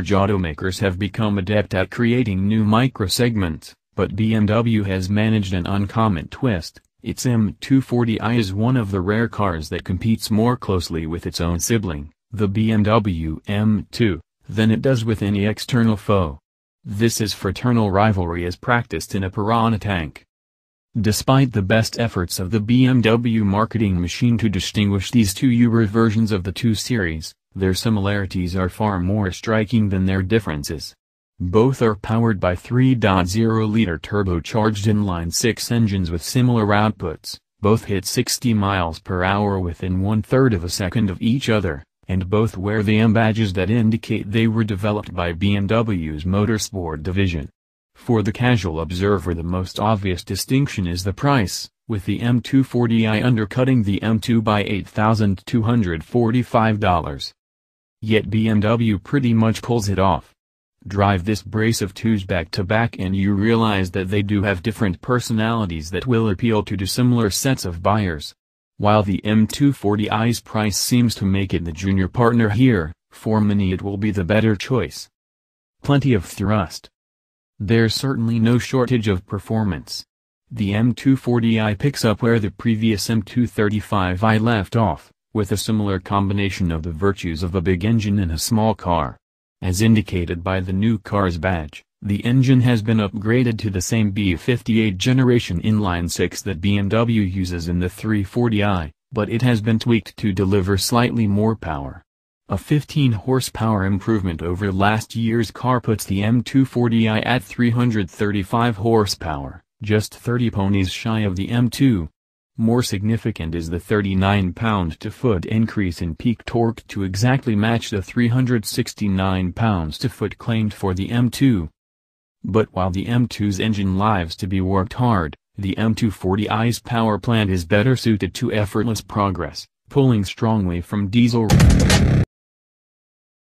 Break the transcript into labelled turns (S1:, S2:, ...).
S1: large automakers have become adept at creating new microsegments, but BMW has managed an uncommon twist, its M240i is one of the rare cars that competes more closely with its own sibling, the BMW M2, than it does with any external foe. This is fraternal rivalry as practiced in a piranha tank. Despite the best efforts of the BMW marketing machine to distinguish these two Uber versions of the 2 Series, their similarities are far more striking than their differences. Both are powered by 3.0-liter turbocharged inline-six engines with similar outputs, both hit 60 miles per hour within one-third of a second of each other, and both wear the M badges that indicate they were developed by BMW's Motorsport division. For the casual observer the most obvious distinction is the price, with the M240i undercutting the M2 by $8,245. Yet BMW pretty much pulls it off. Drive this brace of twos back to back and you realize that they do have different personalities that will appeal to dissimilar sets of buyers. While the M240i's price seems to make it the junior partner here, for many it will be the better choice. Plenty of thrust, there's certainly no shortage of performance. The M240i picks up where the previous M235i left off, with a similar combination of the virtues of a big engine and a small car. As indicated by the new car's badge, the engine has been upgraded to the same B58 generation inline-six that BMW uses in the 340i, but it has been tweaked to deliver slightly more power. A 15 horsepower improvement over last year's car puts the M240i at 335 horsepower, just 30 ponies shy of the M2. More significant is the 39 pound-to-foot increase in peak torque to exactly match the 369 pounds-to-foot claimed for the M2. But while the M2's engine lives to be worked hard, the M240i's power plant is better suited to effortless progress, pulling strongly from diesel